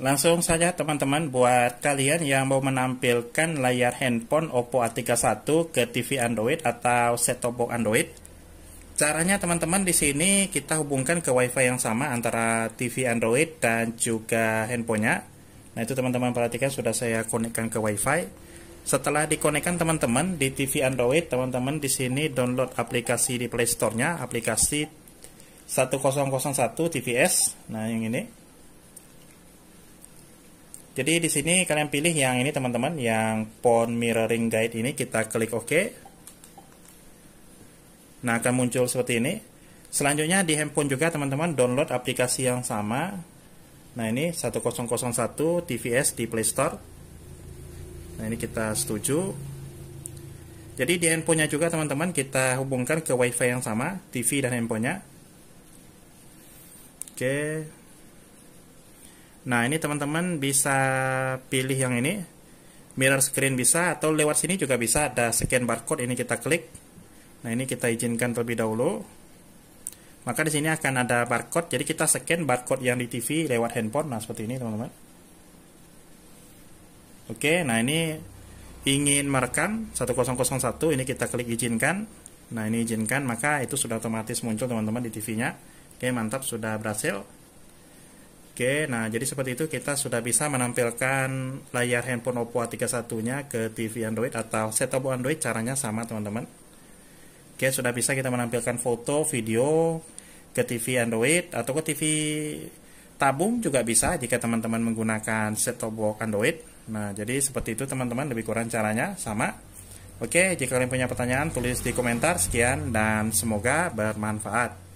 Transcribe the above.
Langsung saja teman-teman buat kalian yang mau menampilkan layar handphone Oppo A31 ke TV Android atau set-top box Android. Caranya teman-teman di sini kita hubungkan ke WiFi yang sama antara TV Android dan juga handphonenya. Nah itu teman-teman perhatikan sudah saya konekkan ke WiFi. Setelah dikonekkan teman-teman di TV Android, teman-teman di sini download aplikasi di Play Store-nya, aplikasi 1001 TVS. Nah yang ini. Jadi di sini kalian pilih yang ini teman-teman, yang phone mirroring guide ini kita klik OK. Nah, akan muncul seperti ini. Selanjutnya di handphone juga teman-teman download aplikasi yang sama. Nah, ini 1001 TVS di Play Store. Nah, ini kita setuju. Jadi di handphonenya juga teman-teman kita hubungkan ke WiFi yang sama, TV dan handphonenya. Oke, Nah ini teman-teman bisa pilih yang ini. Mirror screen bisa atau lewat sini juga bisa. Ada scan barcode ini kita klik. Nah ini kita izinkan terlebih dahulu. Maka di sini akan ada barcode. Jadi kita scan barcode yang di TV lewat handphone. Nah seperti ini teman-teman. Oke nah ini ingin merekam 1001 ini kita klik izinkan. Nah ini izinkan. Maka itu sudah otomatis muncul teman-teman di TV nya Oke mantap. Sudah berhasil Oke, nah jadi seperti itu kita sudah bisa menampilkan layar handphone Oppo A31-nya ke TV Android atau set-top Android caranya sama teman-teman. Oke, sudah bisa kita menampilkan foto, video ke TV Android atau ke TV tabung juga bisa jika teman-teman menggunakan set-top box Android. Nah, jadi seperti itu teman-teman lebih kurang caranya sama. Oke, jika kalian punya pertanyaan tulis di komentar. Sekian dan semoga bermanfaat.